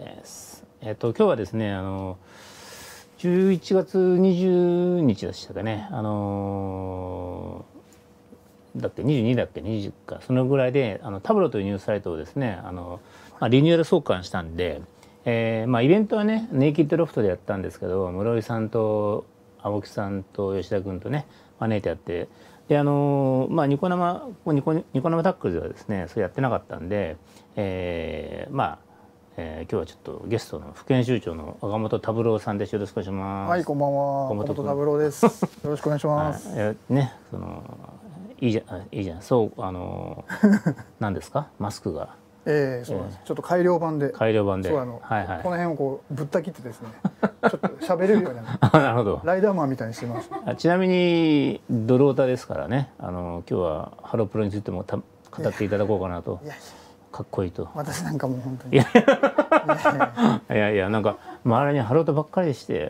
です。えっと今日はですねあの11月20日でしたかね。あのだっけ22だっけ？20か。そのぐらいであのタブロというニュースサイトをですねあの、まあ、リニューアル創刊したんで、えーまあ、イベントはねネイキッドロフトでやったんですけど室井さんと青木さんと吉田君とね招いてやってであのまあニコ生ニコニコ生タックルではですねそれやってなかったんで、えー、まあえー、今日はちょっとゲストの副編集長の岡本太郎さんです。よろしくお願いします。はい、こんばんは。岡本太郎です。よろしくお願いします。えね、そのいいじゃいいじゃん。そうあの 何ですか？マスクが。ええー、そうなんです、えー、ちょっと改良版で。改良版で。そうあの、はいはい、この辺をこうぶった切ってですね。ちょっと喋れるようになるほど。ライダーマンみたいにしてます。あちなみにドロータですからね。あの今日はハロプロについてもた語っていただこうかなと。いやいやかっこいいと。私なんかもう本当に。いや。いやなんか周りにハロートばっかりして、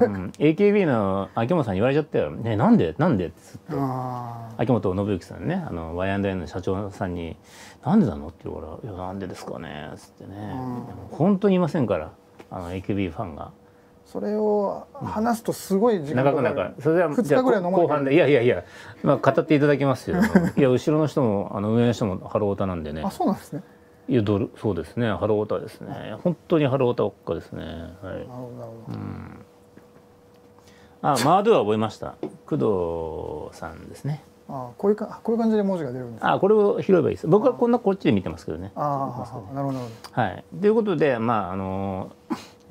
うん、AKB の秋元さんに言われちゃったよ「ねなんでなんで?」って。ずっと秋元信之さんねあの Y&A の社長さんに「なんでなの?」って言うから「いやなんでですかね」っつってね。本当にいませんからあの AKB ファンが。それを話すとすごい時間かかる。それでは2日ぐらい飲ま後半でいやいやいや、まあ語っていただきますよ。いや後ろの人もあの上の人もハロータなんでね。あそうなんですね。いやドルそうですねハロータですね。本当にハロータばっかですね。はい。なるほどなるほど。うん。あマードゥは覚えました。工藤さんですね。あこういうかこういう感じで文字が出るんですあこれを拾えばいいです。僕はこんなこっちで見てますけどね。ああなるほど。はい。ということでまああの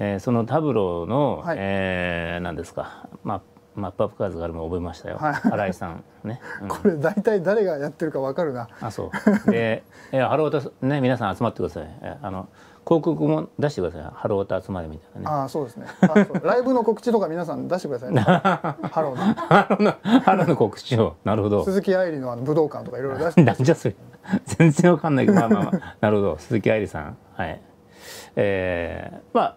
えー、そのタブローの、はい、えー、何ですか、まあ、マップアップカーズがあるの覚えましたよ、はい、新井さんね、うん、これ大体誰がやってるかわかるな。あそう。で、えー、ハロータね皆さん集まってください、えー、あの広告も出してください。ハロータ集まれみたいなね。あそうですね。ライブの告知とか皆さん出してくださいね。ハローの。ハローのハローの告知を。なるほど。鈴木愛理のあの武道館とかいろいろ出してなんじゃそれ全然わかんないけどまあまあ、まあ、なるほど。鈴木愛理さん。はい。えー、まあ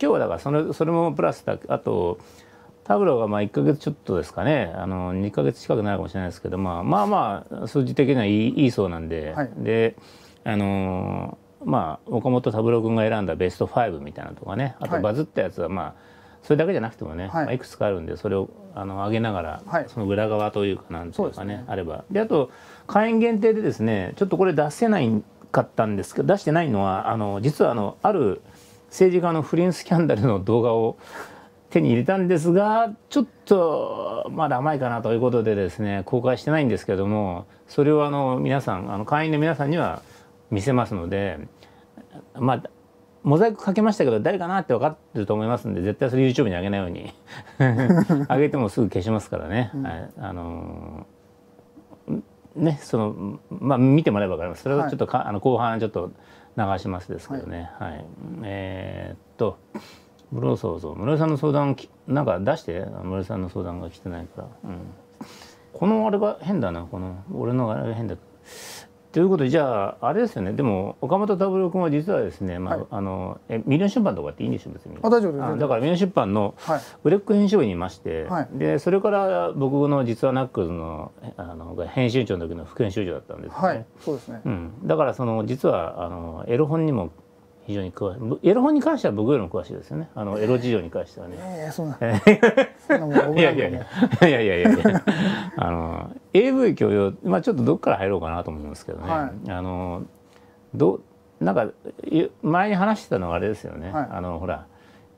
今日はだからそれそれもプラスだ。あとタブローがまあ1か月ちょっとですかね。あの2か月近くなるかもしれないですけど、まあ、まあまあ数字的にはいいいいそうなんで、はい、であのまあ岡本三郎君が選んだベスト5みたいなとかねあとバズったやつはまあ、それだけじゃなくてもね、はい。まあ、いくつかあるんでそれをあの上げながら、はい、その裏側というかなんていうかね、ね、あれば。であと会員限定でですねちょっとこれ出せないかったんですけど出してないのはあの実はあのある政治家の不倫スキャンダルの動画を手に入れたんですがちょっとまだ甘いかなということでですね公開してないんですけどもそれをあの皆さんあの会員の皆さんには見せますのでまあモザイクかけましたけど誰かなって分かってると思いますんで絶対それ YouTube に上げないように 上げてもすぐ消しますからね、うん、はい、あのねそのまあ見てもらえば分かります。それをちょっとか、はい、あの後半ちょっと流しますですけどね、はい、はい、えー、っと室そうそう室井さんの相談なんか出して？室井さんの相談が来てないから、うん、このあれが変だな。この俺のあれが変だということでじゃああれですよね。でも岡本太郎君は実はですね、まあ、はい、あのえミリオン出版とかっていいんでしょ別に。あ大丈夫ですだからミリオン出版の売れっ子編集部にいまして、はい、でそれから僕の実はナックスのあの編集長の時の副編集長だったんですね、はい、そうですね、うん、だからその実はあのエロ本にも非常に詳しい。エロ本に関しては僕よりも詳しいですよね。あのエロ事情に関してはね。えー、そうなんいやいやいやいや。いやいやいや。あの AV 教養まあちょっとどっから入ろうかなと思うんですけどね、はい、あのどなんか前に話してたのはあれですよね、はい、あのほら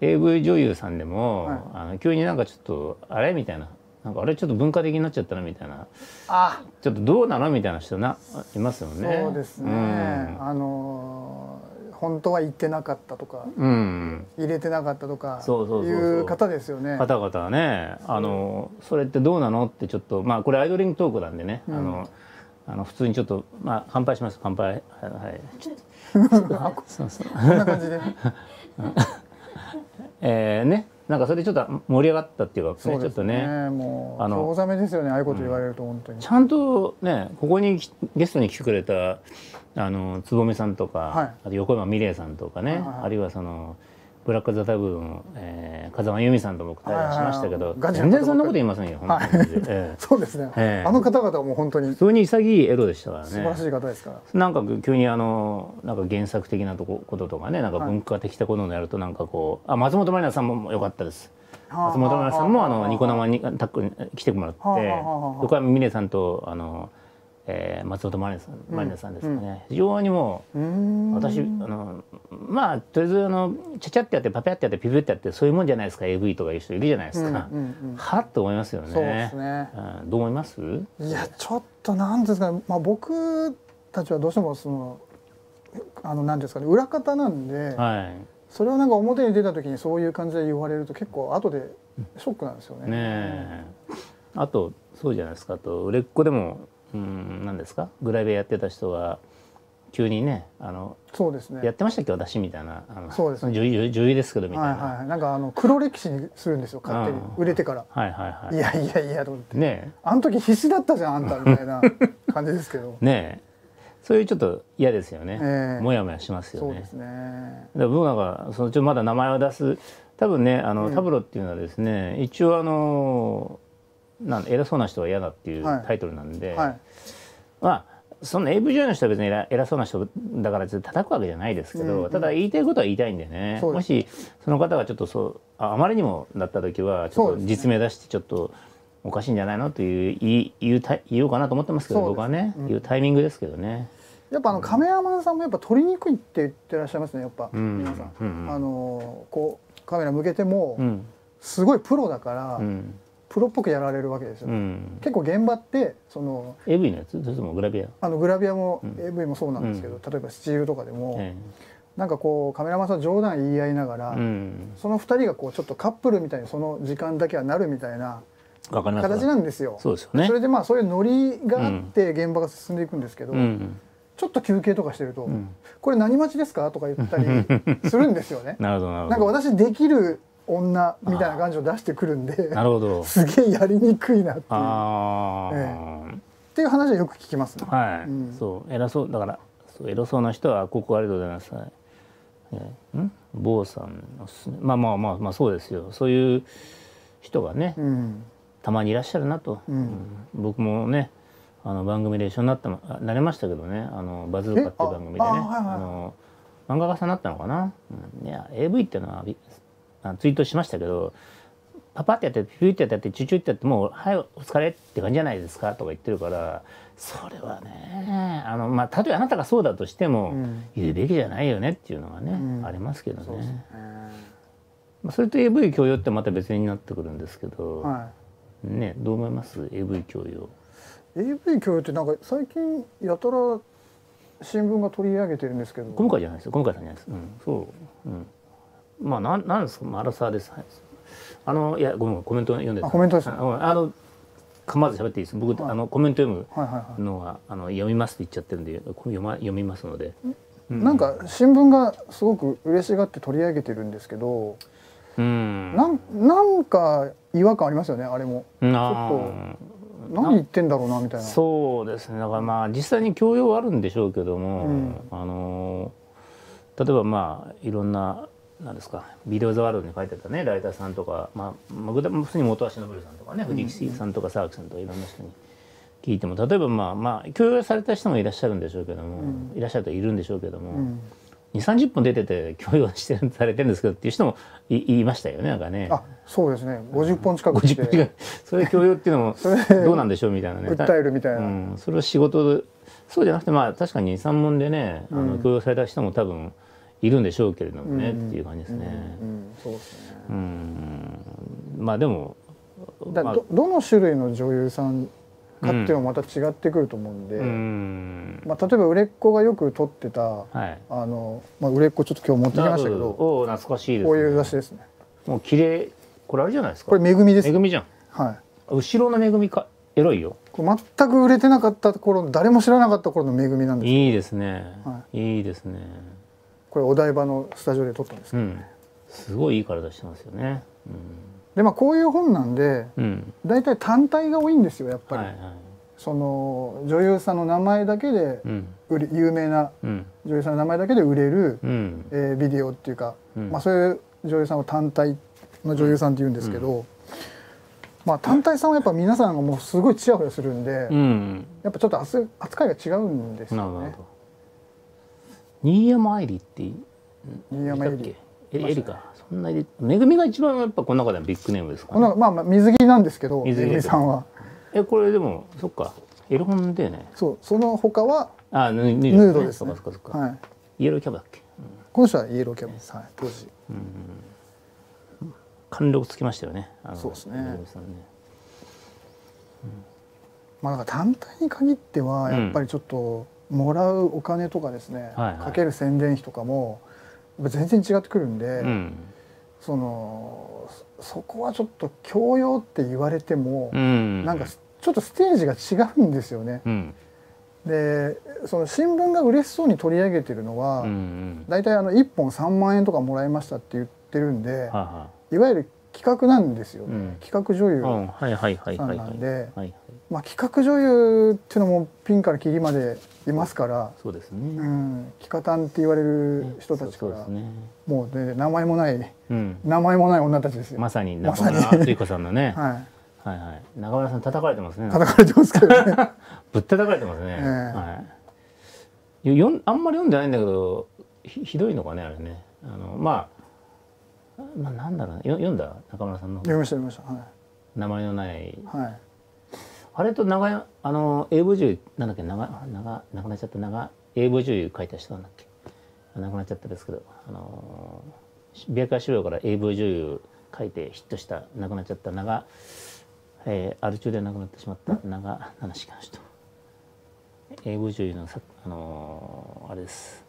AV 女優さんでも、はい、あの急になんかちょっとあれみたいななんかあれちょっと文化的になっちゃったなみたいなあ。ちょっとどうなのみたいな人ないますよね。そうですね、うん、あの本当は言ってなかったとか、うん、入れてなかったとかいう方ですよね。方々はねあのそれってどうなのってちょっとまあこれアイドリングトークなんでね、うん、あのあの普通にちょっとまあ乾杯します。乾杯はい、はい、そうそう。こんな感じで。えーねなんかそれでちょっと盛り上がったっていうかね、ね、ちょっとね。もうあのざめですよねああいうこと言われると本当に、ちゃんとねここにゲストに来てくれたあのつぼみさんとか、はい、あと横山美玲さんとかね、はいはい、あるいはそのブラック・ザ・タブの、えー、風間由美さんと僕対談しましたけど全然そんなこと言いませんよ、はい。えー、そうですね、えー、あの方々はもう本当に。普通に潔いエロでしたからね。素晴らしい方ですから。なんか急にあのなんか原作的なとここととかねなんか文化的なことをやるとなんかこうあ松本まりなさんも良かったです。松本まりなさんもあのニコ生にタックに来てもらって横山峰さんとあのえー、松本まりなさん,、まりなさんですかね、うん、非常にもう私あのまあとりあえずあのちゃちゃってやってパペってやってピピってやってそういうもんじゃないですか。AV とかいう人いるじゃないですか、はっと思いますよね。そうですね、うん、どう思います？いやちょっとなんですか、まあ、僕たちはどうしてもそのあのなんですかね。裏方なんで、はい、それをなんか表に出た時にそういう感じで言われると結構後でショックなんですよね。ねあとそうじゃないですか。と売れっ子でもうん何ですか？グラビアやってた人は急にねあのそうですね。やってましたっけ？私みたいな。あのそうです、ね、女優女優ですけどみたいな、はいはい、なんかあの黒歴史にするんですよ勝手に。売れてから、はいはいはい、いやいやいやと思って。ねあの時必死だったじゃんあんたみたいな感じですけど。ねそういうちょっと嫌ですよね、えー、もやもやしますよね。そうですね。だ僕なんかそのちょまだ名前を出す。多分ねあの、うん、タブロっていうのはですね一応あのなん偉そうな人は嫌だっていうタイトルなんで、はい。はいまあそんな AV 女優の人は別に偉偉そうな人だから叩くわけじゃないですけど、うんうん、ただ言いたいことは言いたいんでね。もしその方がちょっとそうあまりにもだった時はちょっと実名出してちょっとおかしいんじゃないのという言い言うた言おうかなと思ってますけど僕はね、うん、言うタイミングですけどね。やっぱあのカメラマンさんもやっぱ撮りにくいって言ってらっしゃいますねやっぱ、うん、皆さん、うんうん、あのこうカメラ向けても、すごいプロだから、プロっぽくやられるわけですよ、うん、結構現場ってその AV のやつ？それともグラビア？あのグラビアも AV もそうなんですけど、うん、例えばスチールとかでも、えー、なんかこうカメラマンさん冗談言い合いながら、うん、その2人がこうちょっとカップルみたいにその時間だけはなるみたいな形なんですよ。そうですよね。それでまあそういうノリがあって現場が進んでいくんですけど、ちょっと休憩とかしてると「これ何待ちですか?」とか言ったりするんですよね。なるほどなるほど。なんか私できる女みたいな感じを出してくるんでなるほど。すげえやりにくいなっていう、ええ、っていう話はよく聞きますね。はい、うん、そう。偉そう。だからそう偉そうな人はここありがとうござい。ます。え。ー、ん？坊さんのすまあまあまあまあそうですよ。そういう人がね、うん、たまにいらっしゃるなと、うん、僕もねあの番組で一緒になったなれましたけどね。あのバズーカっていう番組でね。あ、はいはい、あの漫画家さんになったのかな、うん、いや AV っていうのはツイートしましたけどパパってやってピューってやってチュチュってやってもう「はいお疲れ」って感じじゃないですかとか言ってるからそれはねあのまあたとえあなたがそうだとしても、言うべきじゃないよねっていうのがね、うん、ありますけどね。そまあ、それと AV 教養ってまた別になってくるんですけど、はい、ねどう思います？AV 教養。AV 教養ってなんか最近やたら新聞が取り上げてるんですけど。今回じゃないです。よ今回じゃないです、うん、そう、うんまあなんなんですか、まあ、アラサーです。あのいやごめんコメント読んでコメントです、ね、あのかまず喋っていいです。僕、はい、あのコメント読むのは,、あの読みますって言っちゃってるんで読ま読みますので。うん、なんか新聞がすごく嬉しがって取り上げてるんですけど、うん、なんなんか違和感ありますよねあれも。ちょっと何言ってんだろうなみたいな。そうですね。だからまあ実際に教養はあるんでしょうけども、うん、あの例えばまあいろんななんですかビデオ・ザ・ワールドに書いてたねライターさんとか、まあ、まあ、普通に本橋信さんとかね藤木さんとか沢木さんとかいろんな人に聞いても例えばまあまあ共有された人もいらっしゃるんでしょうけども、うん、いらっしゃるといるんでしょうけども、うん、2 3 0分出てて共有してされてるんですけどっていう人もい言いましたよねなんかね。あそうですね50本近く50本近くそれ共有っていうのも どうなんでしょうみたいなね。訴えるみたいな。うん、それを仕事でそうじゃなくてまあ確かに23問でねあの共有された人も多分。いるんでしょうけれどもね、うん、っていう感じですね。うん、そうですね。うん、まあでも、だどどの種類の女優さんかっていうのはまた違ってくると思うんで、うん、まあ、例えば売れっ子がよく撮ってた、はい、あのまあ、売れっ子ちょっと今日持ってきましたけどお懐かしいです、ね、こういう雑誌ですね。もう綺麗。これあれじゃないですか？これめぐみですめぐみじゃん。はい。後ろのめぐみかエロいよ。全く売れてなかった頃誰も知らなかった頃のめぐみなんですいいですね、はい、いいですねこれお台場のスタジオで撮ったんですけど、ね。うん、すごいいい体してますよね、うん、でまあこういう本なんで、うん、大体単体が多いんですよやっぱり、はいはい、その女優さんの名前だけで売れ、有名な女優さんの名前だけで売れる、うん、えー、ビデオっていうか、まあそういう女優さんは単体の女優さんって言うんですけど、うん、まあ単体さんはやっぱ皆さんがもうすごいちやほやするんで、うん、やっぱちょっと扱いが違うんですよね。新山愛理って新山愛理。エリかそんなにめぐみが一番やっぱこの中ではビッグネームですか、ね、まあまあ水着なんですけど水着さんは。えこれでもそっか。エロ本だよね。そうその他はあヌヌードですね。そっかそっかはい。イエローキャブだっけ、うん、この人はイエローキャブですはい当時。うん。貫禄つきましたよね。そうですね。ね、うん、まあなんか単体に限ってはやっぱりちょっと、もらうお金とかですね、はいはい、かける宣伝費とかも全然違ってくるんで、うん、そのそこはちょっと教養って言われても、うん、なんかちょっとステージが違うんですよね。うん、でその新聞が嬉しそうに取り上げてるのは、大体あの1本3万円とかもらいましたって言ってるんで、いわゆる企画なんですよね、うん、企画女優さんなんでまあ企画女優っていうのもピンからキリまでいますからそうですね、うん、キカタンって言われる人たちから、ね、もうで名前もない、うん、名前もない女たちですよ。まさに中村敦子さんのね、はい、はいはい。中村さん叩かれてますね。叩かれてますけどね。ぶったたかれてますね、えー、はい。よんあんまり読んでないんだけどひひどいのかねあれね。あのまあまあ、なんだろう読んだ？中村さんの読みました読みました、はい、名前のない、はい、あれと長あの英語女優なんだっけ長長亡くなっちゃった長英語女優書いた人なんだっけ？亡くなっちゃったですけどあの白河資料から英語女優書いてヒットした亡くなっちゃった長、えー、アル中で亡くなってしまった長何しかの人。英語女優のさあのー、あれです。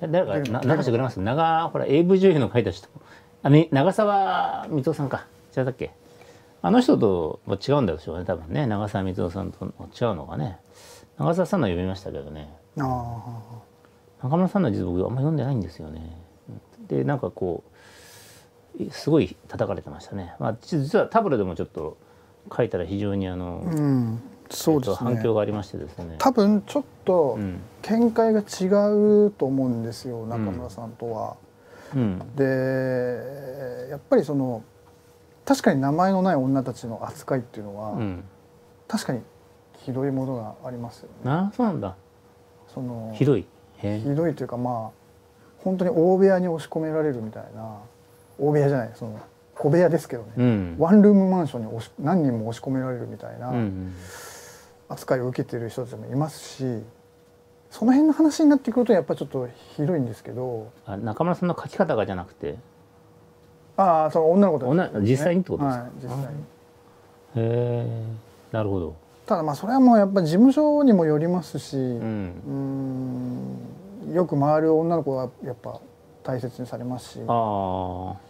誰かな流してくれます。長ほら AV 女優の書いた人。あ、ね、長澤光雄さんか違ったっけ？あの人と違うんでしょうね多分ね。長澤光雄さんと違うのがね。長澤さんの読みましたけどね。中村さんの実は僕あんま読んでないんですよね。でなんかこうすごい叩かれてましたね、まあ、実はタブロでもちょっと書いたら非常にあの、うん。そうですね、反響がありましてですね。多分ちょっと見解が違うと思うんですよ、うん、中村さんとは。うん、でやっぱりその確かに名前のない女たちの扱いっていうのは、うん、確かにひどいものがありますよね。あそうなんだ。そのひどい。ひどいというかまあ本当に大部屋に押し込められるみたいな大部屋じゃないその小部屋ですけどね、うん、ワンルームマンションに押し何人も押し込められるみたいな。うん。扱いを受けてる人たちもいますしその辺の話になってくるとやっぱちょっとひどいんですけど。あ中村さんの書き方がじゃなくて？ああその女の子たち、ね、実際にってことですか、はい、実際に。へえなるほど。ただまあそれはもうやっぱ事務所にもよりますし、うん、うんよく回る女の子はやっぱ大切にされますし。ああ。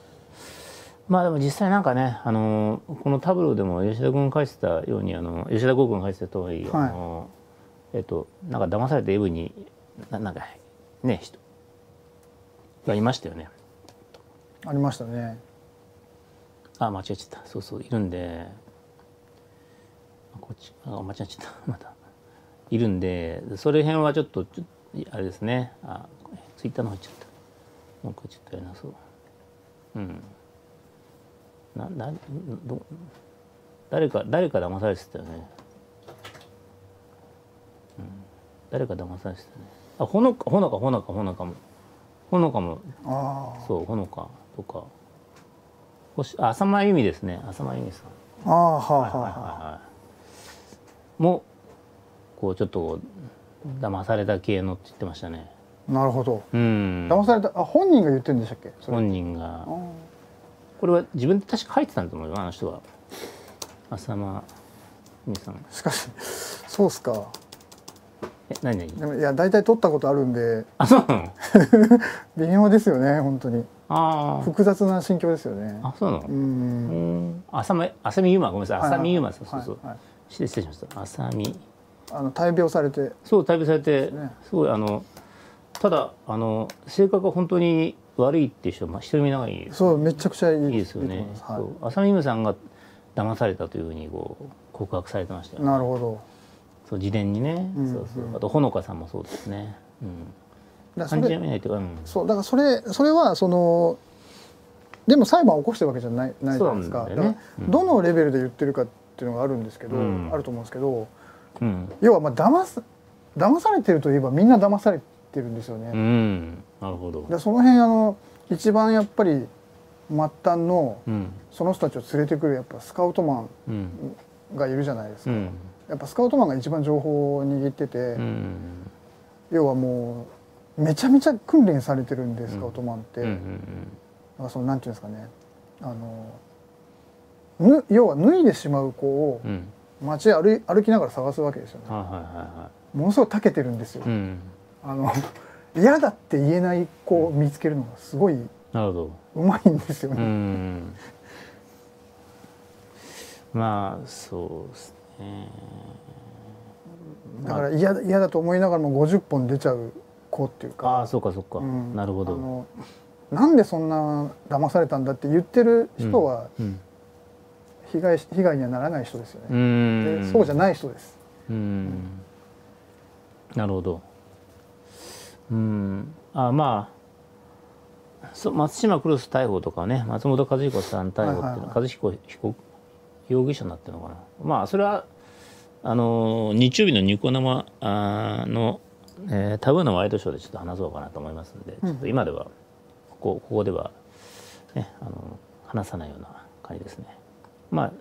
まあでも実際なんかね、あのこのタブローでも吉田君書いてたようにあの吉田剛君書いてた通り、はい、あのえっとなんか騙された AV にななんかね人がいましたよね。ありましたね。あ間違えちゃった。そうそういるんで。こっちあ間違えちゃった。また。いるんでそれ辺はちょっとちょあれですね。あツイッターの方行っちゃった。もうこれちょっとやりなそう。うん。ななど誰か誰か騙されてたよね、うん、誰か騙されてたね。あほのかほのかほのかほのかも。ほのかも。そうほのかとか。あ浅間由美ですね。浅間由美さん。ああはあはあはあもこうちょっと騙された系のって言ってましたね。なるほど。うん。騙されたあ本人が言ってるんでしたっけ？本人が。これは自分で確か書いてたんだと思うよあの人は。浅間美さん。しかしそうっすかえ何？何いや大体撮ったことあるんで。あそうなの？微妙ですよね本当に。ああ複雑な心境ですよね。あそうなの？うん。浅間浅見ゆまごめんなさい。浅見ゆまそうそうそう、はいはい、失礼しました。浅見。あの大病されて。そう大病されて、ね、すごいあのただあの性格が本当に悪いっていう人は一人目長いそうめちゃくちゃいい。ですよね。はい、浅見さんが騙されたというふうにこう告白されてましたよね。なるほど。そう事前にね、うん、そうそう。あとほのかさんもそうですね。うん、感じやめないというか、うん、そうだからそれそれはそのでも裁判を起こしてるわけじゃないないじゃないですか。だ、ね,、どのレベルで言ってるかっていうのがあるんですけど、うん、あると思うんですけど、うん、要はまあ騙す騙されてるといえばみんな騙されてるんですよね。うん、なるほど。でその辺あの一番やっぱり末端の、その人たちを連れてくるやっぱスカウトマンがいるじゃないですか。やっぱスカウトマンが一番情報を握ってて、要はもうめちゃめちゃ訓練されてるんでスカウトマンって。なんかそのなんていうんですかねあの要は脱いでしまう子を街歩歩きながら探すわけですよね。ものすごい長けてるんですよ。あの嫌だって言えない子を見つけるのがすごいなるほどうまいんですよね。まあそうですね。だから嫌だ嫌だと思いながらも50本出ちゃう子っていうか。ああそうかそうか、うん、なるほど。なんでそんな騙されたんだって言ってる人は被害被害にはならない人ですよね。でそうじゃない人です。なるほど。うんあまあそ松島クロス逮捕とかね松本和彦さん逮捕っていうのは,、和彦被告容疑者になってるのかな。まあそれはあの日曜日のニコ生あの、えー、タブーのワイドショーでちょっと話そうかなと思いますんで、ちょっと今ではこここでは、ね、あの話さないような感じですね。まあ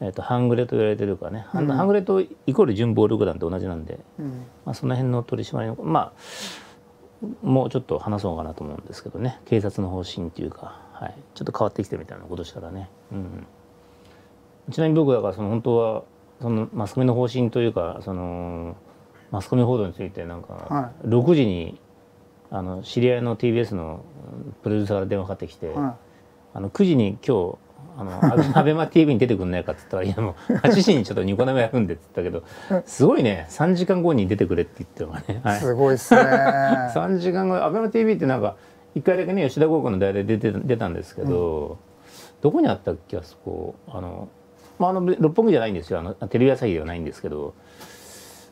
えーと、半グレと言われてるかね、うん、半グレとイコール準暴力団と同じなんで、うん、まあ、その辺の取り締まりのまあもうちょっと話そうかなと思うんですけどね。警察の方針っていうか、はい、ちょっと変わってきてみたいなことしたらね、うん、ちなみに僕だからその本当はそのマスコミの方針というかそのマスコミ報道についてなんか6時にあの知り合いの TBS のプロデューサーから電話かかってきて、あの9時に今日あの アベマ TV に出てくんないかって言ったら「いやもう 8時にちょっとニコ生やるんで」って言ったけどすごいね3時間後に出てくれって言ってるからね、はい、すごいっすね。3時間後アベマ TV ってなんか1回だけね吉田豪華の代で出て出たんですけど、うん、どこにあったっけあそこあのまああの六本木じゃないんですよ。あのテレビ朝日ではないんですけど。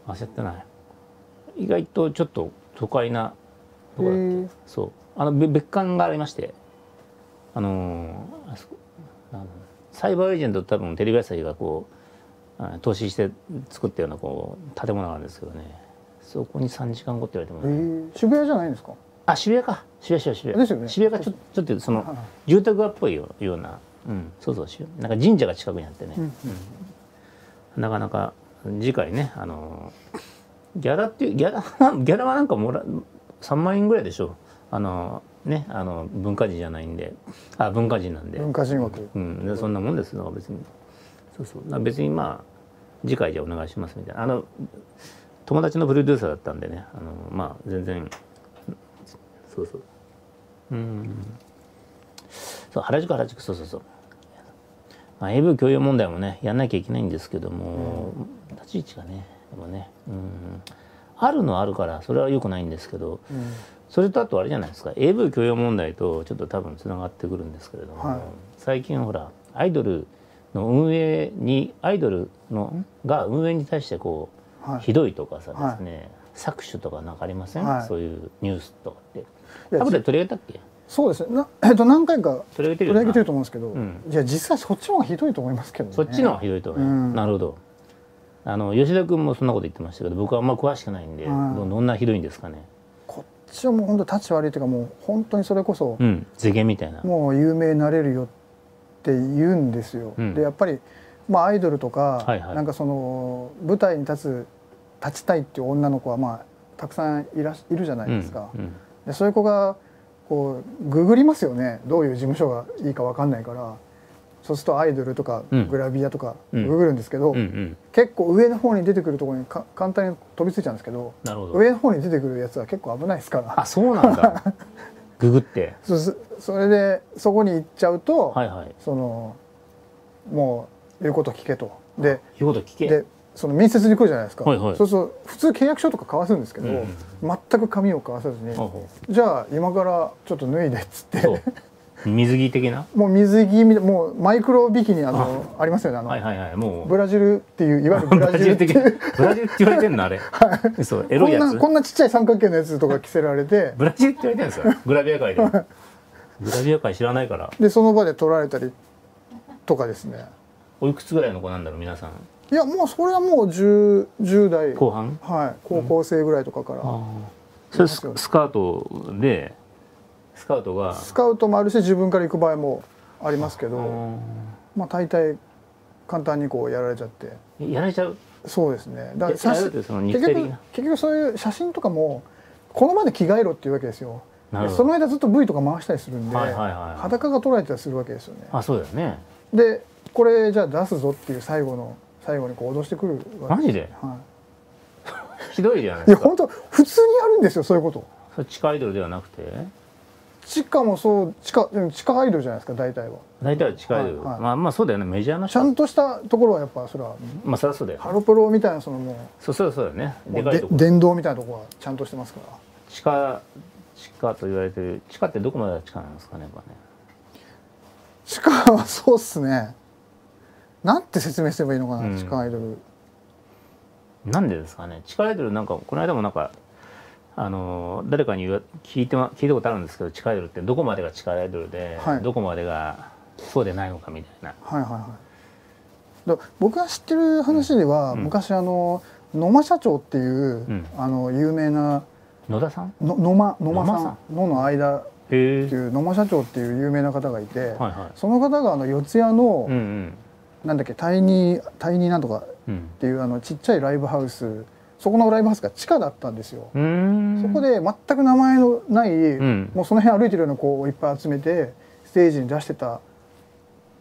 忘れてな。い意外とちょっと都会などこだっけ？そう。あの別館がありまして。あのあそこサイバーエージェント多分テレビ朝日がこう投資して作ったようなこう建物があるんですけどね。そこに3時間後って言われても、ね、渋谷じゃないんですか？あ渋谷か。渋谷渋谷渋谷。ですよね。渋谷がちょちょっとその住宅街っぽいような、うん、そうそうなんか神社が近くにあってね、なかなか次回ねあのギャラっていうギャラ ギャラはなんかもら3万円ぐらいでしょう。あのねあの文化人じゃないんで。あ文化人なんで。文化人枠うん。でそんなもんですよ別に。そうそう。別にまあ次回じゃお願いしますみたいな。あの友達のプロデューサーだったんでね。あのまあ全然。そうそう。うん。そう原宿原宿。そうそうそうまあ、AV 教養問題もねやんなきゃいけないんですけども、うん、立ち位置がねでもねうんあるのはあるからそれはよくないんですけど、うん、それとあとあれじゃないですか AV 許容問題とちょっと多分つながってくるんですけれども、はい、最近ほらアイドルの運営にアイドルのが運営に対してこう、はい、ひどいとかさですね、はい、搾取とかなんかありません、そういうニュースとかって。タブレ取り上げたっけ？そうです。ねえっと、何回か取り上げてると思うんですけど、うん、いや実際そっちの方がひどいと思いますけどね。そっちの方がひどいと思います、うん、なるほど。あの吉田君もそんなこと言ってましたけど僕はあんま詳しくないんで、うん、どんなひどいんですかね。こっちはもう本当立ち悪いというかもう本当にそれこそ、うん、世間みたいな。もう有名になれるよって言うんですよ、うん、でやっぱりまあアイドルとか、はいはい、なんかその舞台に立つ立ちたいっていう女の子はまあたくさんいらいるじゃないですか、でそういう子がこうググりますよね。どういう事務所がいいか分かんないから。そうするとアイドルとかグラビアとかググるんですけど、うんうん。うん、結構上の方に出てくるところにか簡単に飛びついちゃうんですけど上の方に出てくるやつは結構危ないですから。あそうなんだ。ググって。そそれでそこに行っちゃうと、はいはい、そのもう言うこと聞けと。で言うこと聞け。でその面接に来るじゃないですか、はいはい、そうすると普通契約書とか交わすんですけど、うん、全く紙を交わさずに、じゃあ今からちょっと脱いでっつって。水着的な？もう水着みもうマイクロビキニあのあ。りますよねあの、はいはいはいもう。ブラジルっていういわゆるブラジルっていう。ブラジルって言われてんのあれ、はい、そうエロいやつ？こんなちっちゃい三角形のやつとか着せられて。ブラジルって言われてるんですよグラビア界で グラビア界知らないから。でその場で撮られたりとかですね。おいくつぐらいの子なんだろう皆さん？いやもうそれはもう 10, 10代。後半？はい。高校生ぐらいとかから、うん、それスカートで？スカウトがスカウトもあるし自分から行く場合もありますけど。まあ大体簡単にこうやられちゃって。やられちゃう？そうですね。だから写真結局結局そういう写真とかもこの場で着替えろっていうわけですよ。その間ずっと V とか回したりするんで、裸が取られたりするわけですよね。あそうだよね。でこれじゃあ出すぞっていう最後の最後にこう脅してくるマジで、はい、ひどいじゃないですか。いや本当普通にやるんですよそういうこと。それ地下アイドルではなくて？地下もそう地下地下アイドルじゃないですか大体は。大体は地下アイドル、はいはい、まあまあそうだよね。メジャーなちゃんとしたところはやっぱそれは。まあそりゃそうだよ、ハロプロみたいなそのもう。そうそうそうだよね。でかいとこ電動みたいなところはちゃんとしてますから。地下地下と言われてる。地下ってどこまで地下なんですかねやっぱね。地下はそうっすねなんて説明すればいいのかな、うん、地下アイドル。なんでですかね。地下アイドルなんかこの間もなんかあの誰かに聞いて聞いたことあるんですけど地下アイドルってどこまでが地下アイドルで、はい、どこまでがそうでないのかみたいな。はいはいはい、僕が知ってる話では、うん、昔あの野間社長っていう、うん、あの有名な野田さん？の野間野間さん。野の間っていう野間社長っていう有名な方がいて、はいはい、その方があの四谷の、うんうん、なんだっけタイニータイニーなんとかっていう、あのちっちゃいライブハウス。そこのライブハウスが地下だったんですよ。そこで全く名前のない、うん、もうその辺歩いてるような子をいっぱい集めてステージに出してた。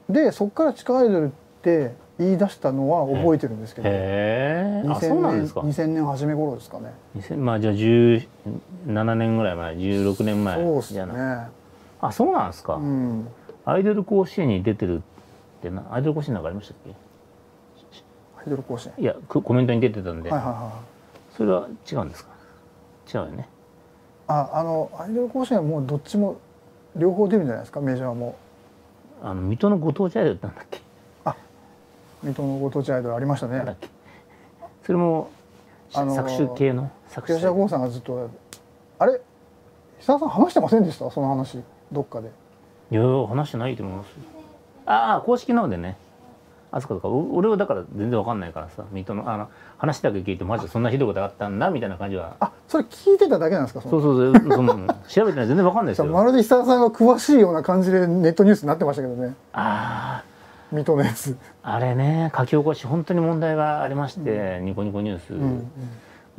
でそこから地下アイドルって言い出したのは覚えてるんですけど、えー、2000年2000年初め頃ですかね。まあじゃあ17年ぐらい前16年前そうですね。あそうなんですか、うん、アイドル甲子園に出てるってなアイドル甲子園なんかありましたっけ？アイドル甲子園いやコメントに出てたんで、はいはいはいそれは違うんですか？違うよね。ああのアイドル甲子園はもうどっちも両方出るんじゃないですか？メジャーも。あの水戸のご当地アイドルなんだっけ？あ水戸のご当地アイドルありましたね。それもあの作詞系の？作詞。吉田剛さんがずっとあれ？久田さん話してませんでした？その話どっかで。いや話してないと思いますああ公式なのでね。あそこか俺はだから全然わかんないからさ。水戸のあの話だけ聞いてマジでそんなひどいことあったんだみたいな感じは。あそれ聞いてただけなんですか？そうそうそう。その 調べてない。全然わかんないですよ。まるで久田さんが詳しいような感じでネットニュースになってましたけどね。ああ水戸のやつ。あれね書き起こし本当に問題がありまして、うん、ニコニコニュース、うんうん、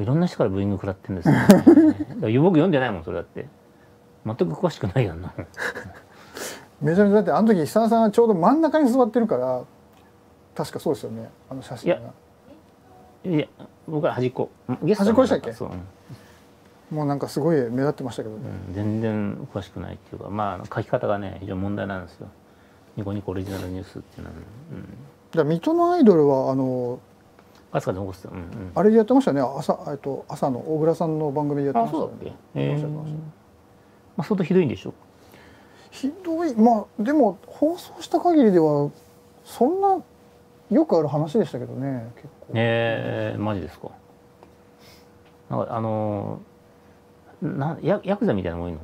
いろんな人からブーイング食らってるんですよ、ね、僕読んでないもんそれだって。全く詳しくないやんな めちゃめちゃだってあの時久田さんがちょうど真ん中に座ってるから確かそうですよね。あの写真が。いや僕は端っこ。端っこでしたっけ？そう、うん、もうなんかすごい目立ってましたけどね、うん、全然詳しくないっていうかまあ書き方がね非常に問題なんですよ。ニコニコオリジナルニュースっていうのは、うん、じゃ水戸のアイドルはあの朝で残す、うんうん、あれでやってましたね？朝えっと朝の大倉さんの番組でやってましたね。あそうだっけ？えー、まあ相当ひどいんでしょひどい。まあでも放送した限りではそんなよくある話でしたけどね結構。えー、マジですか？なんかあのなヤヤクザみたいなもんいいの？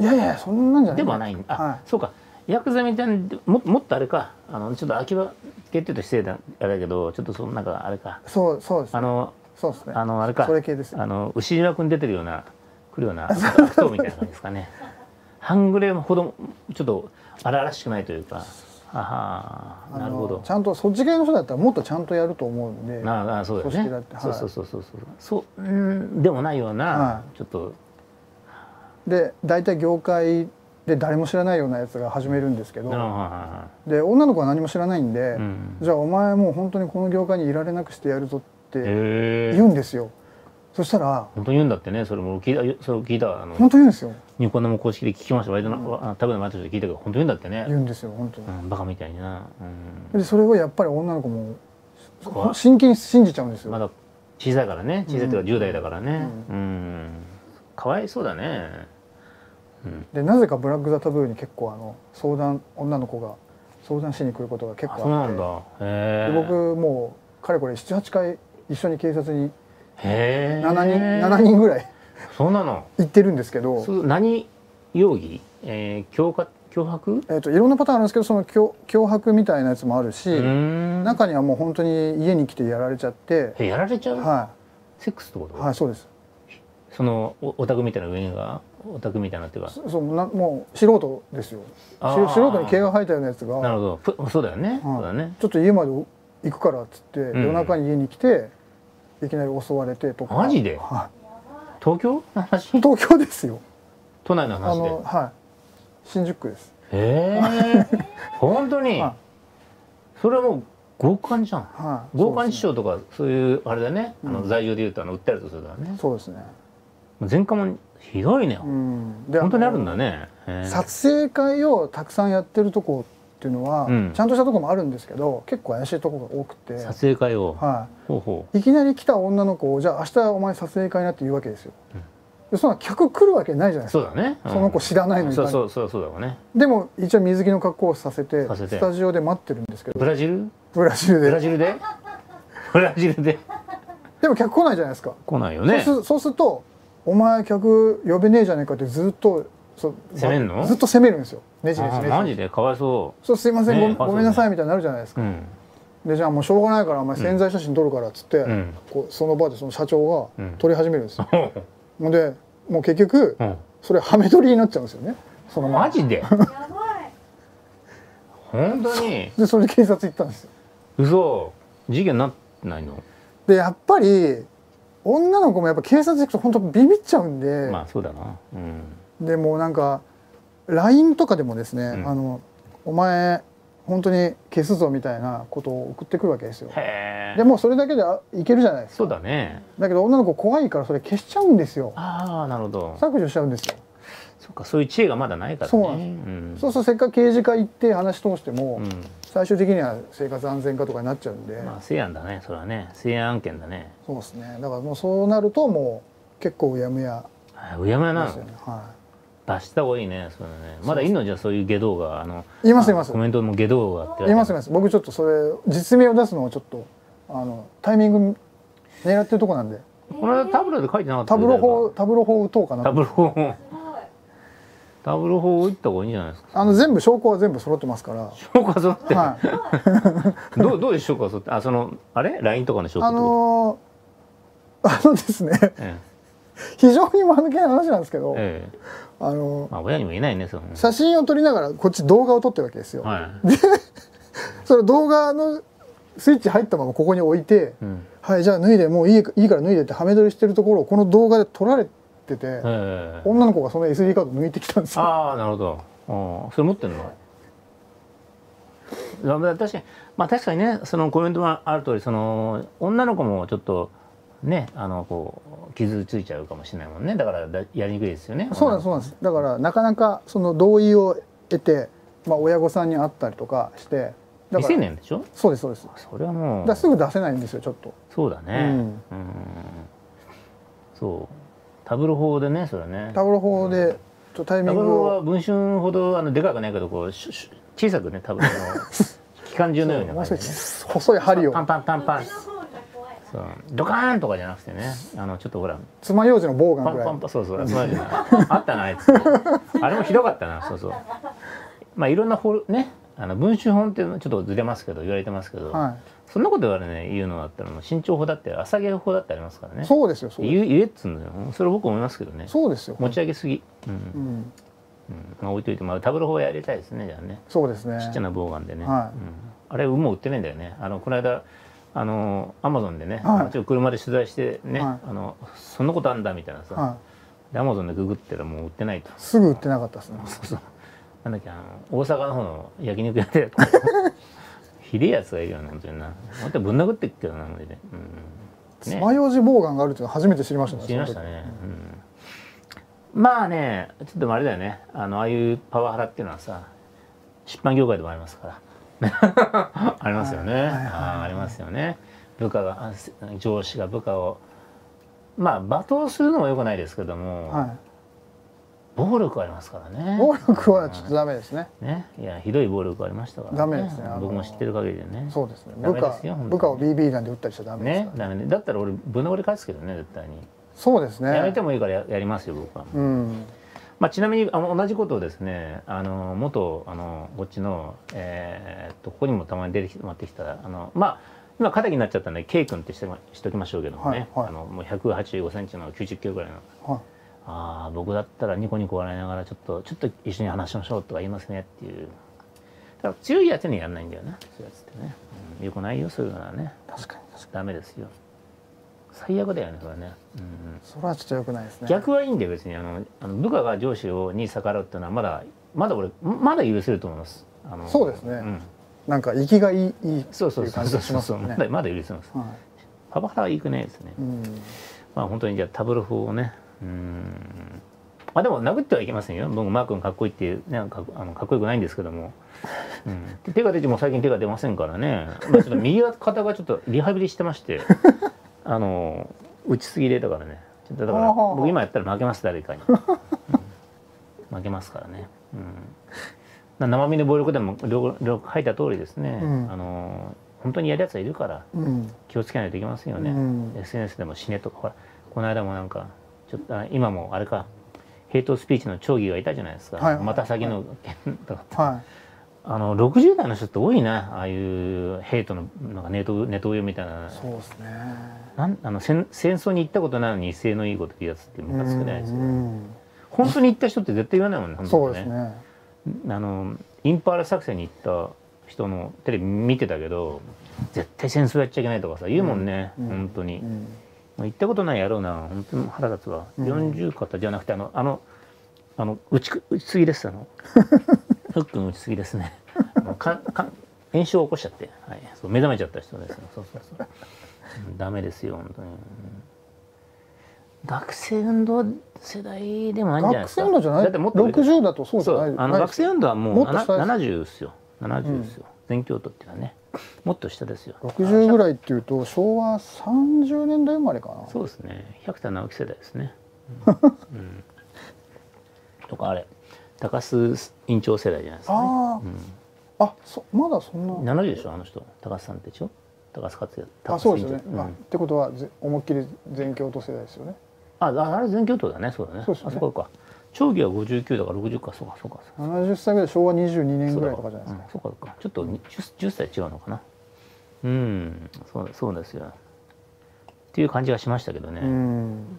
いやいやそんなんじゃない。でもない。あ、はい、そうか。ヤクザみたいなももっとあれか。あのちょっと秋葉系っていうと失礼だあれだけどちょっとそのなんかあれか。そうそうです、ね、あのそうですね。あのあれか。それ系です、ね、あの牛島君出てるような来るような悪党みたいな感じですかね半グレほどちょっと荒々しくないというか。あなるほど。ちゃんとそっち系の人だったらもっとちゃんとやると思うんで。ああそうですね、はい、そうそうそうそうそう。うんでもないような、はい、ちょっと。で大体業界で誰も知らないようなやつが始めるんですけど。で女の子は何も知らないんで、うん、じゃあお前もう本当にこの業界にいられなくしてやるぞって言うんですよ。そしたら本当に言うんだってね。それも聞いたそれ聞いたあの。本当に言うんですよニコ生も公式で聞きました。割とな、うん、多分毎年聞いたけど本当に言うんだってね。言うんですよ本当に、うん、バカみたいにな、うん、でそれをやっぱり女の子も真剣に信じちゃうんですよ。まだ小さいからね。小さいというか10代だからね。うん、うん、かわいそうだね。うん、でなぜかブラック・ザ・タブーに結構あの相談女の子が相談しに来ることが結構あって。で僕もうかれこれ78回一緒に警察に7人 ,7 人ぐらいそうなの？行ってるんですけど。何容疑、えー、脅脅迫、えーと、いろんなパターンあるんですけどその脅脅迫みたいなやつもあるし中にはもう本当に家に来てやられちゃって。やられちゃう？はい。セックスってこと？はいそうです。そのお宅みたいな上が？オタクみたいなっていうか？そうなもう素人ですよ。素人に毛が生えたようなやつが。なるほど。そうだよね、そうだね。ちょっと家まで行くからっつって、うん、夜中に家に来ていきなり襲われてとかマジで、はい、東京？東京ですよ。都内の話で。はい。新宿区です。へえ。本当に、はい、それはもう強姦じゃん、はい、強姦致傷とかそういうあれだね、あの罪状でいうとあの訴えるとするだね。そうですね。前科もひどいね、うん、で本当にあるんだね。撮影会をたくさんやってるとこっていうのは、うん、ちゃんとしたとこもあるんですけど結構怪しいとこが多くて。撮影会を。はい。ほうほう。いきなり来た女の子をじゃあ明日お前撮影会なって言うわけですよ、うん。でそんな客来るわけないじゃないですか。そうだね、うん、その子知らないのに。そうそうそうそうだわね。でも一応水着の格好をさせてスタジオで待ってるんですけど。ブラジル？ブラジルで。ブラジルで？ブラジルで？でも客来ないじゃないですか。来ないよね。そうするとお前客呼べねえじゃねえかってずっとそ責めるの？ずっと責めるんですよ。ねじねじねじ。マジで？かわいそう。そうすいません、ね、ごごめんなさいみたいになるじゃないですか、うん、でじゃあもうしょうがないからお前潜在写真撮るからっつって、うん、こうその場でその社長が撮り始めるんですよ、う。ん、でもう結局、それハメ撮りになっちゃうんですよね。そのマジで？本当に？でそれで警察行ったんですよ。嘘。事件なってないの？でやっぱり女の子もやっぱ警察行くと本当ビビっちゃうんで。まあそうだな、うん、でもなんか LINE とかでもですね、うん、あのお前本当に消すぞみたいなことを送ってくるわけですよ。でもそれだけでいけるじゃないですか。そうだね。だけど女の子怖いからそれ消しちゃうんですよ。ああなるほど。削除しちゃうんですよ。そうかそういう知恵がまだないからね。そうなんです、うん、そうそうせっかく刑事課行って話通しても、うん、最終的には生活安全課とかになっちゃうんで。まあ西安だねそれはね。西安案件だね。そうですね。だからもうそうなるともう結構うやむや。うやむやな。の、ね、はい出した方がいいねそれねまだいいの？じゃそういう下道があのいますいますコメントも下道がっていますいます僕ちょっとそれ実名を出すのをちょっとあのタイミング狙ってるとこなんでこの間タブロで書いてなかったタブロ法タブロ法打とうかな？タブロ法ダブル法打った方がいいんじゃないですか？あの全部証拠は全部揃ってますから。証拠は揃って。はい。どうどういう証拠は揃って、あそのあれ？ラインとかの証拠。あのー、あのですね。ええ、非常に間抜けな話なんですけど。ええ、あのー、まあ親にもいないねその。写真を撮りながらこっち動画を撮ってるわけですよ。はい、で、その動画のスイッチ入ったままここに置いて、うん、はいじゃあ脱いでもういいいいから脱いでってはめ撮りしてるところをこの動画で撮られて。ってて、女の子がその SD カード抜いてきたんですよああなるほどそれ持ってるの？確かにまあ確かにねそのコメントがある通りその女の子もちょっとねあのこう傷ついちゃうかもしれないもんね。だからやりにくいですよね。そうなんですそうなんです。だからなかなかその同意を得て、まあ、親御さんに会ったりとかして未成年でしょ？そうですそうです。それはもうだすぐ出せないんですよちょっと。そうだね。うん、うん、そう。タブロ法でねそれね。タブロ法でちょタイミングをは文春ほどあのでかくないけどこう小さくね多分あの 機関銃のような感じで、ね、細い針をパンパンパンパンそう。ドカーンとかじゃなくてねあのちょっとほら爪楊枝のボウガンぐらい。パンパンそうそう爪楊枝。あったなあいつ。あれもひどかったな そうそう。まあいろんな法ねあの文春法っていうのちょっとずれますけど言われてますけど、はい。そんなこと言われね言うのだったら身長法だって朝毛法だってありますからね。そうですよそう言言えっつうんだよ。それ僕思いますけどね。そうですよ。持ち上げすぎ。うん、うん。まあ、置いといて、まあ、タブロ法やりたいですねじゃあね。そうですね。ちっちゃなボウガンでね、はい。うん、あれもう売ってないんだよね。あのこの間あのアマゾンでね、はい、ちょっと車で取材してね、はい、あのそんなことあんだみたいなさ、はい、でアマゾンでググったらもう売ってないと。すぐ売ってなかったですね。そうそう。なんだっけあの大阪の方の焼肉屋で ひでえやつがいるよね本当にな。本当ぶん殴ってっけどなマジで、うん。ね、爪楊枝ボウガンがあるっていうのは初めて知りましたね知りましたね、うん、まあねちょっとあれだよね。あのああいうパワハラっていうのはさ出版業界でもありますから ありますよね、はい。はい。はい、あありますよね。部下が上司が部下をまあ罵倒するのもよくないですけども、はい、暴力ありますからね。暴力はちょっとダメですね、ね。いやひどい暴力ありましたから、ね、ダメですね。僕も知ってる限りでね。そうですね。部下部下を BB 弾で撃ったりしちゃダメですねダメね。だったら俺ぶん殴り返すけどね絶対に。そうですね。やめてもいいからやりますよ僕は、うんまあ、ちなみにあの同じことをですねあの元あのこっちの、えー、っとここにもたまに出てきてもらってきたあのまあ今肩になっちゃったんで K 君ってしてしときましょうけどもね、はいはい、あのもう185センチの90キロぐらいの、はい、ああ僕だったらニコニコ笑いながらちょっとちょっと一緒に話しましょうとか言いますねっていう。だから強いやつにやんないんだよなそういうやつってね、うん、よくないよそういうのはね。確かに確かに。ダメですよ最悪だよねそれはね、うん、それはちょっとよくないですね。逆はいいんだよ別に。あのあの部下が上司をに逆らうっていうのはまだまだ俺まだ許せると思います。あのそうですね、うん、なんか息がいいいいそうそうそうそうそう。そうまだまだ許せます、はい、パワハラはいくないですね、うん、まあ本当にじゃあタブロフをねうん。まあでも殴ってはいけませんよ。僕マー君かっこいいってねかあのかっこよくないんですけども、うん、手が出ても最近手が出ませんからね、まあ、ちょっと右肩がちょっとリハビリしてましてあの打ちすぎでだからね。ちょっとだから僕今やったら負けます誰かに、うん、負けますからね、うん、生身の暴力でも両両書いた通りですね、うん、あの本当にやるやつはいるから、気をつけないといけませんよね、うん、SNS でも死ねとかほらこの間もなんかちょっと今もあれかヘイトスピーチの町議がいたじゃないですか、はい、また先の件とか、はい、あの60代の人って多いな。ああいうヘイトのなんかネトネトウヨみたいな。そうですね。なんあの戦戦争に行ったことないのに威勢のいいこと言うやつってムカつくないですよ、本当に行った人って絶対言わないもんね本当にね。ね。あのインパーラ作戦に行った人のテレビ見てたけど絶対戦争やっちゃいけないとかさ言うもんね、うん、本当に、うん、行ったことないやろうな。本当に腹立つわ、うん、40肩じゃなくてあのあのあの打ち打ちすぎですあの フックの打ちすぎですね。かか炎症を起こしちゃって、はい、そう目覚めちゃった人ですねそうそうそう。ダメですよ本当に、学生運動世代でもないんじゃないですか。学生運動じゃない？だってもっと60だとそうじゃない？あの学生運動はもう70です。よ。70ですよ、全教徒っていうのはね。もっと下ですよ。60ぐらいっていうと昭和30年代生まれかな。そうですね。百田直樹世代ですね、うん、うん、とかあれ。高須院長世代じゃないですか、ね、あ、うん、あそまだそんな。70でしょあの人。高須さんってちょ高須克也あそうですよね、うん、あってことは思いっきり全教徒世代ですよね。ああれ全教徒だね。そうだね。そうですね。あそこか。長義は59だから60か。そうかそうか70歳ぐらい昭和22年ぐらいとかじゃないですか。そうか,、そうか。ちょっと 10, 10歳違うのかな。うん。そうそうですよ。っていう感じがしましたけどね。うん。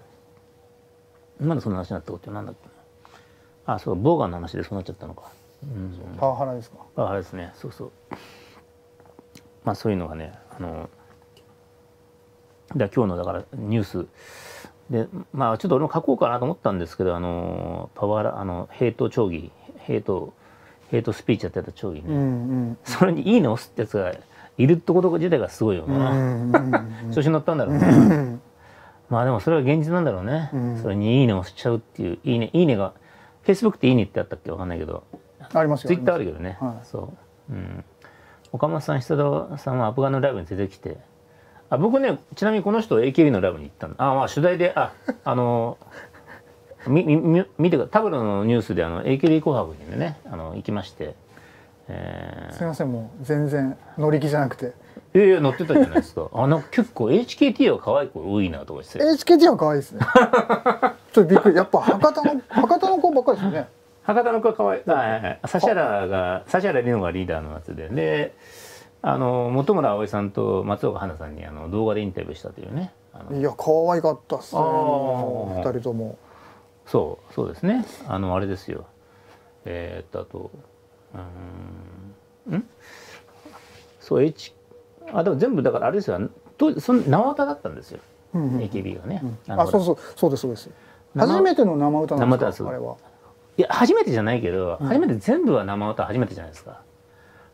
なんでそんな話になったことなんだっけ？あそうボーガンの話でそうなっちゃったのか、うん、パワハラですか？パワハラですね。そうそう。まあそういうのがねあので今日のだからニュース。でまあちょっと俺も書こうかなと思ったんですけどあのパワーラあのヘイト町議ヘイトヘイトスピーチやってた町議ね、うんうん、それに「いいね」押すってやつがいるってこと自体がすごいよな、調子乗ったんだろうね。まあでもそれは現実なんだろうね、うん、それに「いいね」押しちゃうっていう「いいね」いいねがフェイスブックって「いいね」ってあったっけ？わかんないけど。ありますよ。ツイッターあるけどね、はい、そう、うん、岡本さん久田さんはアフガンのライブに出てきて。あ僕ねちなみにこの人 AKB のライブに行ったの。あまあ取材でああのみみ見てくタブロのニュースであの AKB 紅白にねあの行きまして、えー、すみませんもう全然乗り気じゃなくて。いやいや乗ってたじゃないですか。あの結構 HKT は可愛い子多いなとかして HKT は可愛いですねちょっとびっくりやっぱ博多の 博多の子ばっかりですね。博多の子は可愛い。はいはいはい。指原が指原莉乃がリーダーのやつで。であの本村葵さんと松岡花さんにあの動画でインタビューしたというね。いや可愛かったっすね。二人とも。そうそうですね。あのあれですよ。えー、っとあとうん。ん？そう H あでも全部だからあれですよ。当その生歌だったんですよ、うんうん、AKB がね、うん、あそうそうそうですそうです初めての生歌なんですか？あれは。いや初めてじゃないけど、うん、初めて全部は生歌初めてじゃないですか。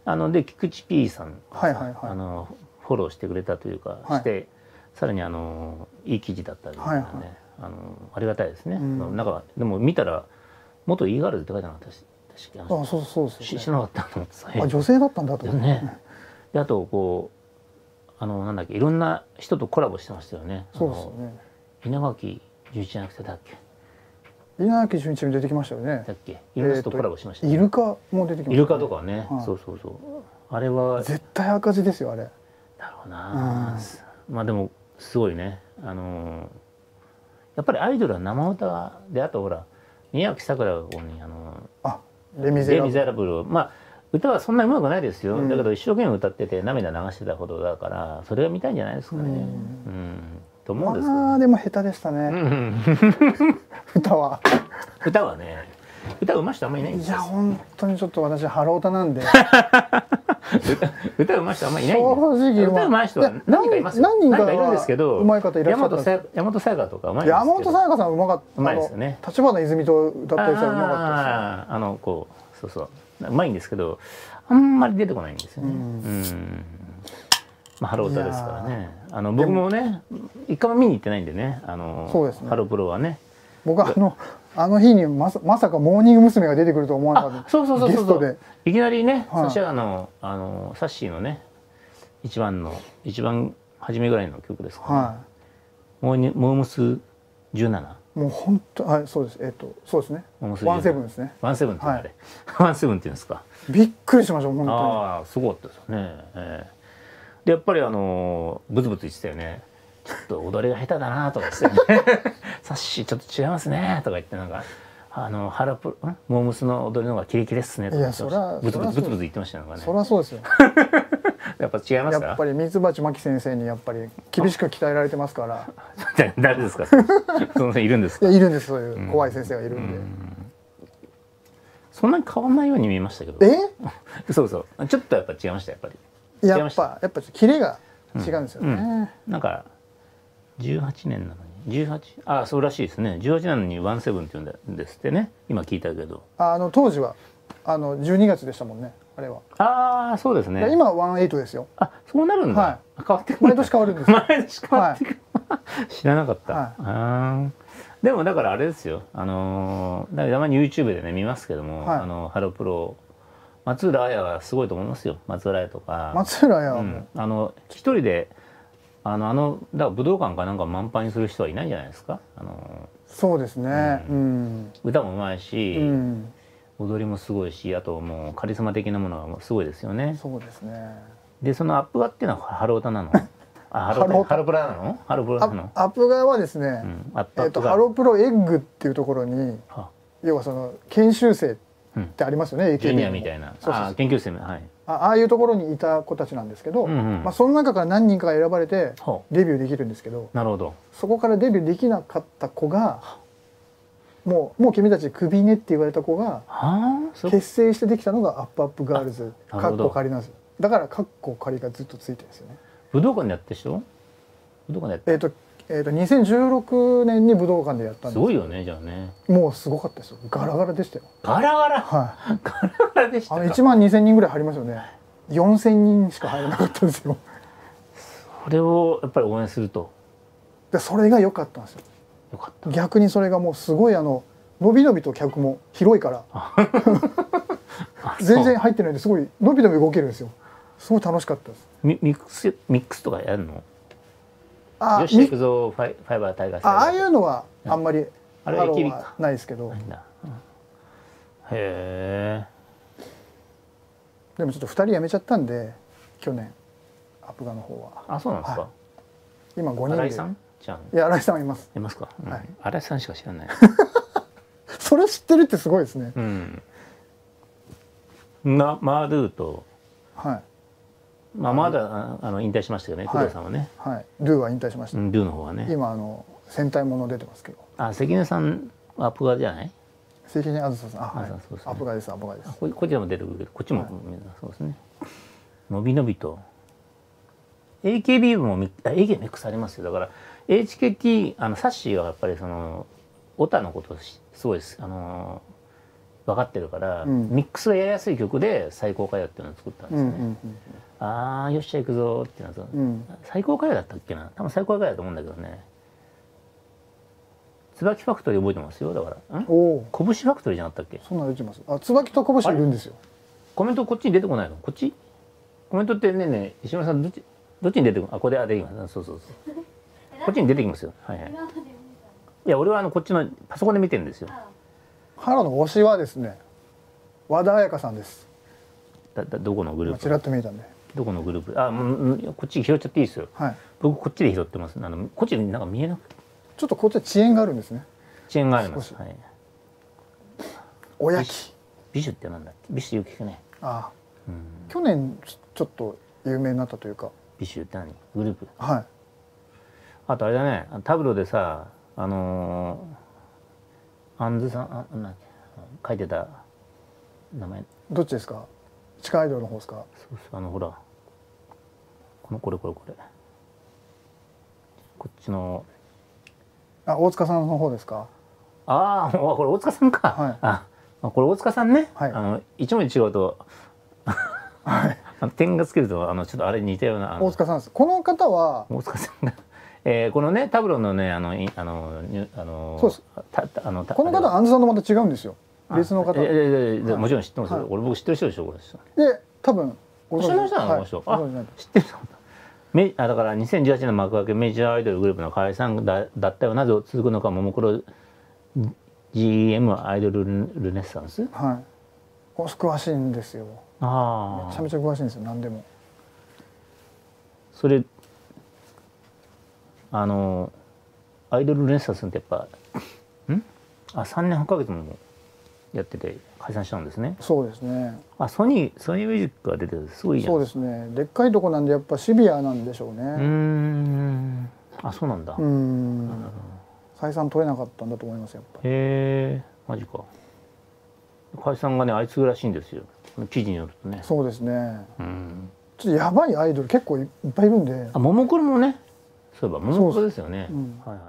あので菊池 P さんはいはいはい、あのフォローしてくれたというか、はい、してさらにあのいい記事だったりとかね、はいはい、あのありがたいですね、うん、なんかでも見たら元 e ガールズって書いてなかったし確かあそうそうそう、ね、知らなかったと思ってさ。あ女性だったんだと思って。ね。であとこうあのなんだっけいろんな人とコラボしてましたよね。そうですね。稲垣十一じゃなくてだっけ？稲垣潤一も出てきましたよね。だっけ？イルスとコラボしました、ね、イルカも出てきました、ね、イルカとかね、はい、そうそうそう。あれは絶対赤字ですよあれ。だろうな、うん、まあでもすごいね。あのー、やっぱりアイドルは生歌であとほら宮脇さくらがここにあのー、あレミゼラブル。を。まあ歌はそんなにうまくないですよ、うん、だけど一生懸命歌ってて涙流してたほどだからそれが見たいんじゃないですかね。うん、うん、と思うんですけど、ああでも下手でしたね、うん、歌は。歌はね歌うまい人あんまりいないいや本当にちょっと私ハロータなんで。歌うまい人あんまりいない正直歌うまい人は何人かいます何人かいるんですけどうまい方いらっしゃった大和さやかとかうまいです山本さやかさんうまかった。うまいですよね。立花泉と歌ったりしたらうまかったですあのこうそうそう。うまいんですけどあんまり出てこないんですよね。うんまあ、ハロータですからね。あの僕もね、一回も見に行ってないんでね。あの、そうですね、ハロープロはね。僕はあの、あの日にまさまさかモーニング娘。が出てくると思わなかった。そうそうそうそう。いきなりね、はい、サシャの、あの、サッシーのね。一番の、一番初めぐらいの曲ですから、ね。はい。モーニモームス十七。もう本当はいそうですえっ、ー、とそうですねワンセブンですねワンセブンってあれ、はい、ワンセブンって言うんですかびっくりしました本当にああすごかったですよね、えー、でやっぱりあのブツブツ言ってたよね。ちょっと踊りが下手だなとか言ってね。サッシーちょっと違いますね。とか言ってなんかあのハラプモームスの踊りの方がキレキレっすね。とかブツブツブツブツ言ってましたよね。そりゃそうですよ。やっぱ違いますやっぱり三ツ真紀先生にやっぱり厳しく鍛えられてますから。誰ですか？そのいるんですいるんですそういう怖い先生がいるんで、うん、そんなに変わんないように見えましたけど。え？そうそう。ちょっとやっぱ違いましたやっぱりやっぱやっぱキレが違うんですよね、うん。うん、なんか18年なのに？18ああそうらしいですね。18なのにワンセブンって言うんですってね。今聞いたけど。あの当時はあの12月でしたもんねあれは。ああそうですね。今ワンエイトですよ。あそうなるんだ、はい、変わって毎年変わるんです毎年変わってくる、はい、知らなかった、はい、あでもだからあれですよ。あのー、だからたまに YouTube でね見ますけども、はい、あのハロプロ松浦綾はすごいと思いますよ。松浦綾とか。松浦綾は、う。ん、あの一人であのあのだから武道館かなんか満杯にする人はいないんじゃないですか。あのそうですね、うん、うん、歌もうまいし、うん。踊りもすごいしあともうカリスマ的なものがすごいですよね。そうですね。でそのアップガっていうのはハロータなの？あハロハロプラなの？ハロプラなの？アップガはですね、うん、えーと、ハロプロエッグっていうところに要はその研修生ってありますよね、うん、ジュニアみたいな。そうそう研究生はい。あああいうところにいた子たちなんですけど、うんうん、まあ、その中から何人かが選ばれてデビューできるんですけどなるほど。そこからデビューできなかった子がもうもう君たちクビねって言われた子が結成してできたのがアップアップガールズ。カッコ仮なんですだからカッコ仮がずっとついてるんですよね。武道館でやってしょ武道館でやってえっ、ー、とえーと、2016年に武道館でやったんです。すごいよねじゃあね。もうすごかったですよ。ガラガラでしたよ。ガラガラ？はい。ガラガラでしたあの1万2000人ぐらい入りますよね。4000人しか入らなかったんですよ。それをやっぱり応援すると？でそれが良かったんですよ。よかった。逆にそれがもうすごいあの伸び伸びと客も広いから。全然入ってないですごい伸び伸び動けるんですよ。すごい楽しかったです。ミミックスミックスとかやるの？あよし行くぞファイファイバータイガーあああいうのはあんまりあれはないですけど、うん、へえ。でもちょっと2人辞めちゃったんで去年アップガの方は。あそうなんですか、はい、今5人で。さん？じゃいや新井さんいます。いますか、うん、はい、新井さんしか知らない。それ知ってるってすごいですね。うん。なマードゥと、はい。まあまだあの引退しましたよね、工藤さんはね。はい。ドゥは引退しました。ドゥの方はね。今あの戦隊もの出てますけど。あ、関根さんアップガじゃない？関根あずささん。あ、はい。そうそうアップガですアップガです。ここちらも出てくるけど、こっちも、そうですね。のびのびと。AKB も AKB ありますよだから HKT あのサッシーはやっぱりそのオタのことすごいあの分かってるから、うん、ミックスがやりやすい曲で最高歌謡っていうのを作ったんですよね。うんうんうん、ああよっしゃ行くぞってなうん、最高歌謡だったっけな？多分最高歌謡だと思うんだけどね。椿ファクトリー覚えてますよ？だから。お拳ファクトリーじゃなかったっけ？そんな出てます。あ椿と拳いるんですよ。コメントこっちに出てこないの？こっち？コメントってねね石村さんどっち？どっちに出てくるあここであ出てきます。そうそうそう。こっちに出てきますよ。はいはい。いや俺はあのこっちのパソコンで見てるんですよ原の推しはですね和田彩香さんです。だだどこのグループ？ちらっと見えたんで。どこのグループ？あこっち拾っちゃっていいですよ。はい。僕こっちで拾ってます。あのこっちなんか見えなくちょっとこっちは遅延があるんですね。遅延があります。少し。はい。おやき。ビシュってなんだっけ？ビシュよく聞くね。ああ。うん。去年ちちょっと有名になったというか。ビシュって何？グループ？はい。あとあれだね。タブロでさあのー、アンズさんあな書いてた名前。どっちですか？地下アイドルの方ですか？あのほら。このこれこれこれ。こっちの。あ大塚さんの方ですか？ああこれ大塚さんか、はい。ああこれ大塚さんね、はい。あの一文字違うと。はい。点がつけるとあのちょっとあれ似たような大塚さんです。この方は大塚さんが、えー、このねタブロのねあのいあのにあのそうです。あのたこの方はアンズさんとまた違うんですよ。別の方あいやいやいやいやはい。もちろん知ってますよ、はい。俺僕知ってる人でしょこれで多分ご知。らない人なの、この人。あご存知ってる人めあだから2018年の幕開けメジャーアイドルグループの解散だだったよなぜ続くのかももクロ GM アイドルルネッサンス？はい。詳しいんですよ。ああめちゃめちゃ詳しいんですよ何でも。それあのアイドルルネッサンスってやっぱ ん？あ3年8ヶ月もやってて解散したんですね。そうですね。あソニーソニーミュージックが出てるすごいじゃん。そうですね。でっかいとこなんでやっぱシビアなんでしょうね。ん。あそうなんだ、うへん。採算取れなかったんだと思いますやっぱえマジか。解散がね相次ぐらしいんですよ。記事によるとね。そうですね。うん。ちょっとやばいアイドル結構いっぱいいるんで。あももクロもねそういえばももクロですよね、うん。はいはい